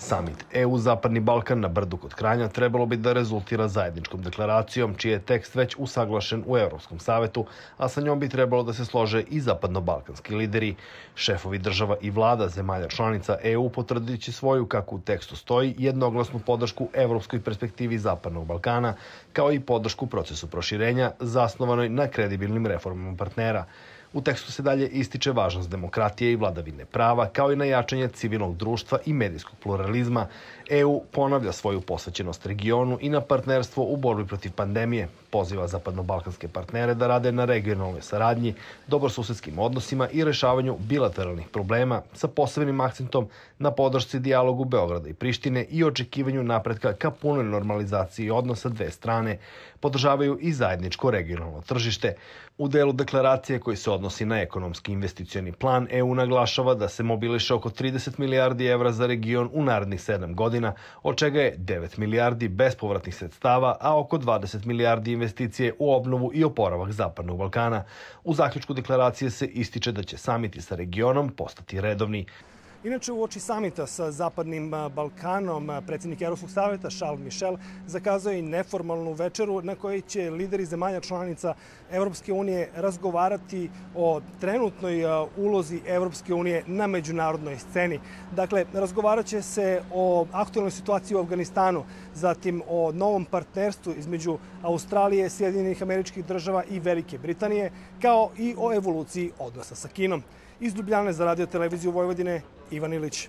Samit EU-Zapadni Balkan na Brdu kod Kranja trebalo bi da rezultira zajedničkom deklaracijom, čiji je tekst već usaglašen u Evropskom savetu, a sa njom bi trebalo da se slože i zapadno-balkanski lideri. Šefovi država i vlada zemalja članica EU potvrdići svoju, kako u tekstu stoji, jednoglasnu podršku evropskoj perspektivi Zapadnog Balkana, kao i podršku procesu proširenja zasnovanoj na kredibilnim reformama partnera. U tekstu se dalje ističe važnost demokratije i vladavine prava, kao i na jačanje civilnog društva i medijskog pluralizma. EU ponavlja svoju posvećenost regionu i na partnerstvo u borbi protiv pandemije, poziva zapadno-balkanske partnere da rade na regionalnoj saradnji, dobrosusedskim odnosima i rešavanju bilateralnih problema sa posebnim akcentom na podršci dijalogu Beograda i Prištine i očekivanju napretka ka punoj normalizaciji odnosa dve strane, podržavaju i zajedničko regionalno tržište. U delu deklaracije koji se odnosi na ekonomski investicioni plan, EU naglašava da se mobiliše oko 30 milijardi evra za region u narednih 7 godina, od čega je 9 milijardi bespovratnih sredstava, a oko 20 milijardi investicije u obnovu i oporavak Zapadnog Balkana. U zaključku deklaracije se ističe da će samiti sa regionom postati redovni. Inače, u oči samita sa Zapadnim Balkanom, predsednik Evropskog saveta Charles Michel zakazao i neformalnu večeru na kojoj će lideri zemalja članica Evropske unije razgovarati o trenutnoj ulozi Evropske unije na međunarodnoj sceni. Dakle, razgovarat će se o aktualnoj situaciji u Afganistanu, zatim o novom partnerstvu između Australije, Sjedinjenih američkih država i Velike Britanije, kao i o evoluciji odnosa sa Kinom. Iz Ljubljane za radio televiziju Vojvodine, Ivan Ilić.